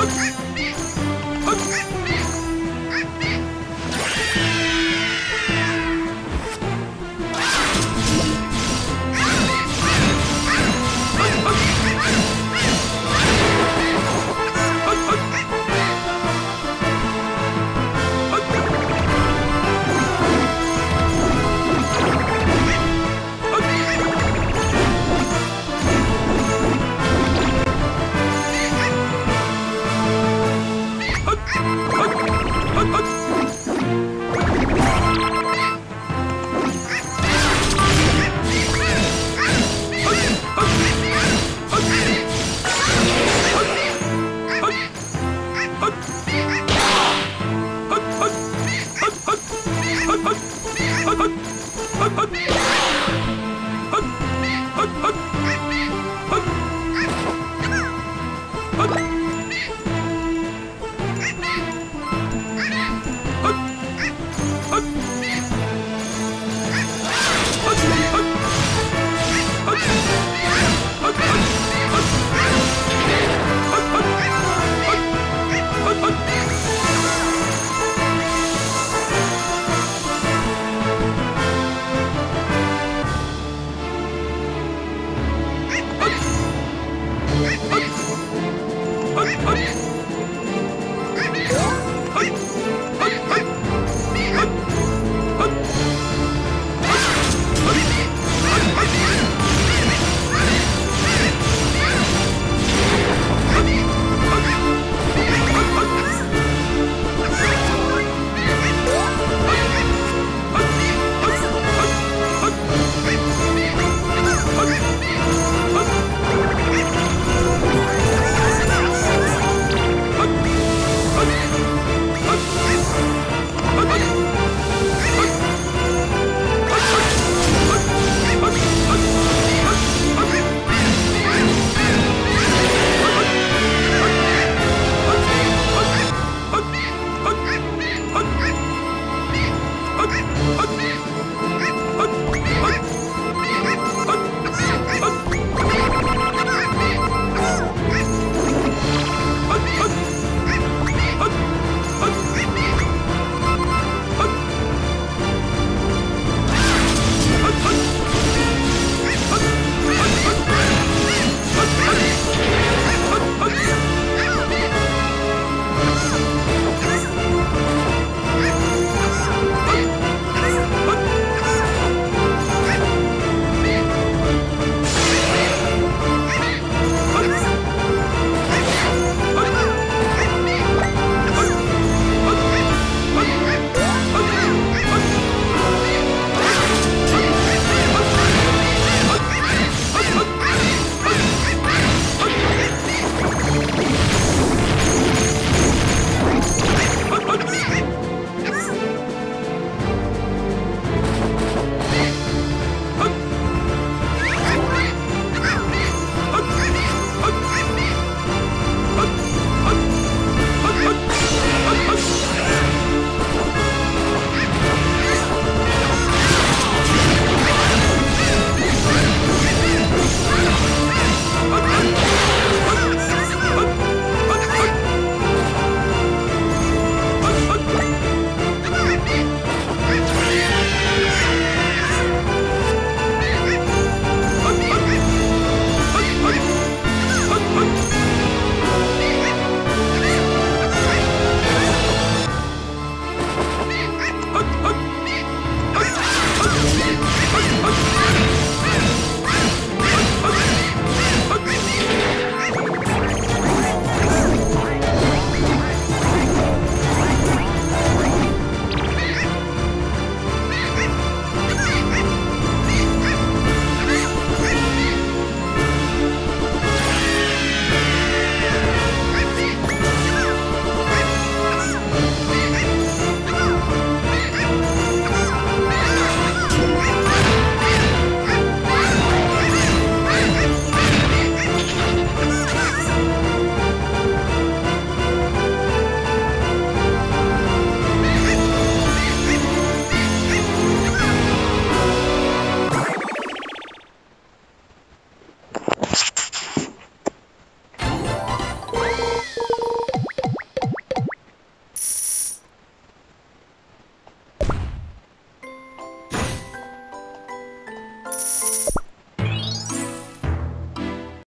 Okay. Ah!